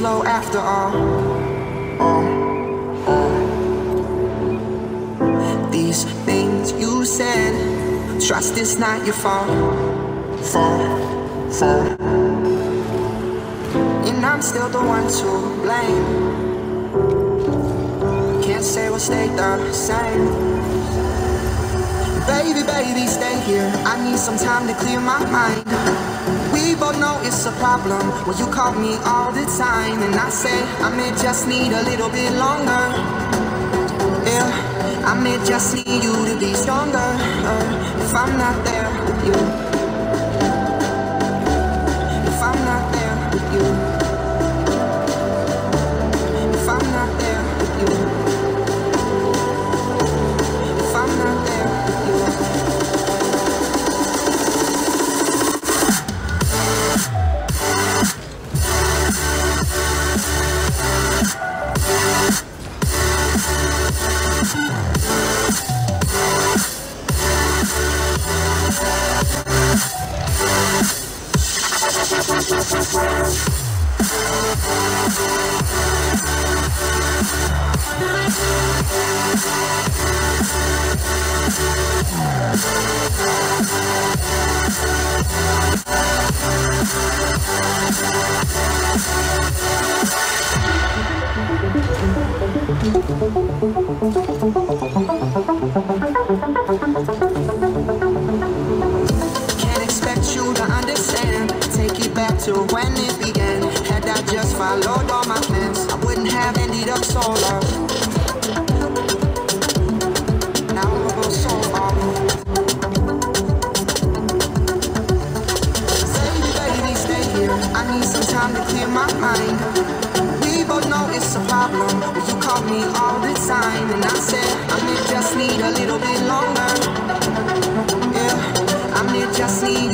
low after all. all, all. These things you said, trust it's not your fault. Fault, fault. And I'm still the one to blame. Can't say we'll stay the same. Baby, baby, stay here. I need some time to clear my mind. We both know it's a problem. Well, you call me all the time, and I say I may just need a little bit longer. Yeah, I may just need you to be stronger. Uh, if I'm not there with you, Can't to when it began. Had I just followed all my plans, I wouldn't have ended up so lost. Now I go so here. I need some time to clear my mind. We both know it's a problem. You call me all the time, and I said I may just need a little bit longer. Yeah, I may just need